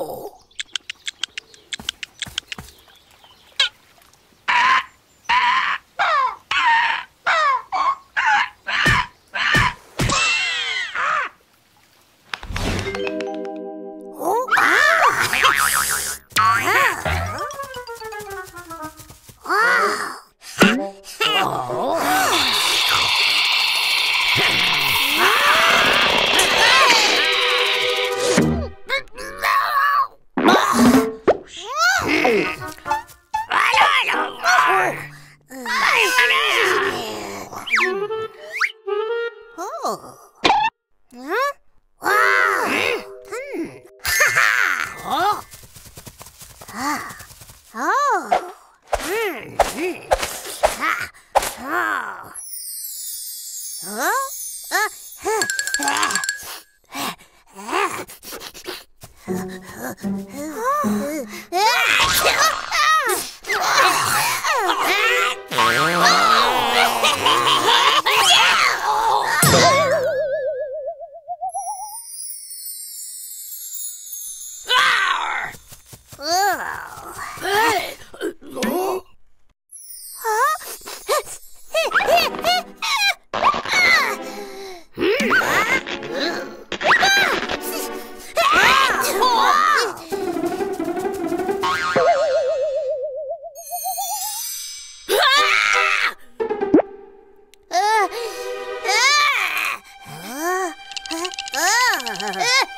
よああ。Oh! Ah!，Ah!